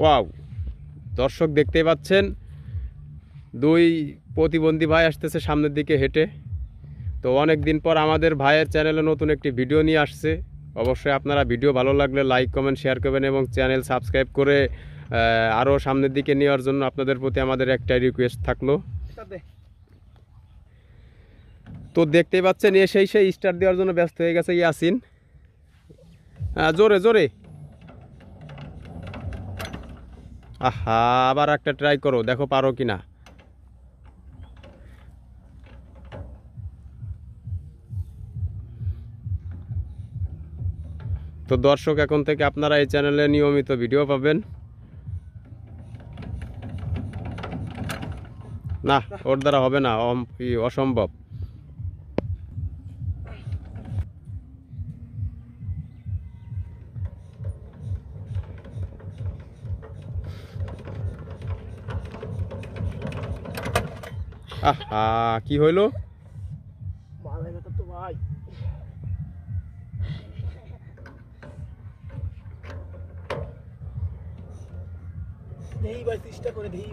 Wow. দর্শক দেখতেই পাচ্ছেন দুই প্রতিবন্ধী ভাই আসতেছে সামনের দিকে হেঁটে। তো অনেক দিন পর আমাদের ভাইয়ের চ্যানেলে নতুন একটি ভিডিও নিয়ে আসছে। অবশ্যই আপনারা ভিডিও ভালো লাগলে লাইক কমেন্ট শেয়ার করবেন এবং চ্যানেল সাবস্ক্রাইব করে আরও সামনের দিকে নেওয়ার জন্য আপনাদের প্রতি আমাদের একটাই রিকোয়েস্ট থাকল। তো দেখতেই পাচ্ছেন এসেই সেই স্টার দেওয়ার জন্য ব্যস্ত হয়ে গেছে ইয়াসিন। হ্যাঁ জোরে জোরে। আহা, আবার একটা ট্রাই করো, দেখো পারো কি না তো দর্শক, এখন থেকে আপনারা এই চ্যানেলে নিয়মিত ভিডিও পাবেন। না, ওর দ্বারা হবে না অসম্ভব আহা কি হইল মাথায় ব্যথা তো ভাই দেই ভাই চেষ্টা করে দেই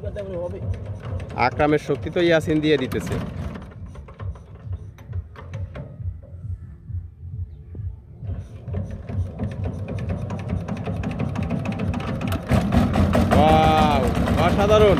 বা তারপরে হবে আকরামের শক্তি তো ইয়াসিন দিয়ে দিতেছে। অসাধারণ।